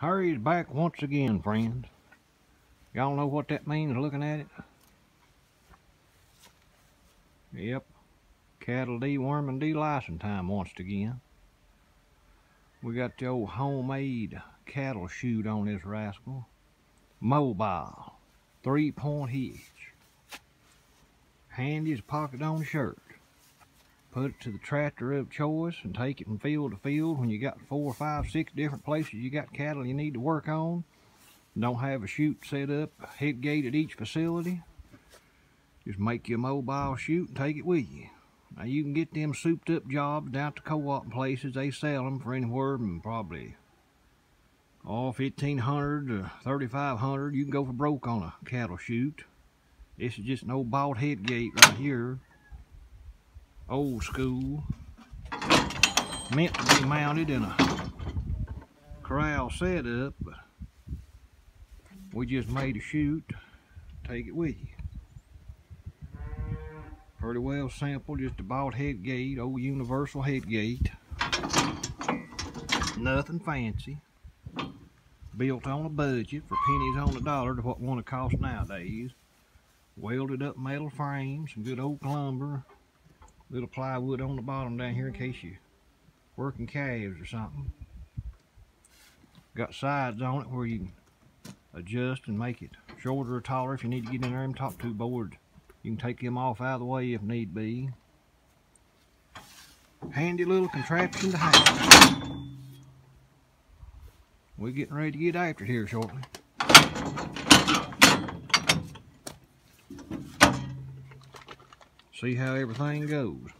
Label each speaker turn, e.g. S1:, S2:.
S1: Harry's back once again, friends. Y'all know what that means looking at it? Yep. Cattle deworm and delicing time once again. We got the old homemade cattle chute on this rascal. Mobile. Three point hitch. Handy as pocket on shirt. Put it to the tractor of choice and take it from field to field when you got four, five, six different places you got cattle you need to work on. Don't have a chute set up, head gate at each facility. Just make your mobile chute and take it with you. Now you can get them souped up jobs down to co-op places. They sell them for anywhere from probably oh, 1500 to 3500 You can go for broke on a cattle chute. This is just an old bald head gate right here. Old school. Meant to be mounted in a corral setup, but we just made a chute. Take it with you. Pretty well simple, just a bald head gate, old universal head gate. Nothing fancy. Built on a budget for pennies on the dollar to what one would cost nowadays. Welded up metal frame, some good oak lumber, little plywood on the bottom down here in case you working calves or something. Got sides on it where you can adjust and make it shorter or taller if you need to get in there and top two boards. You can take them off out of the way if need be. Handy little contraption to have. We're getting ready to get after it here shortly. See how everything goes.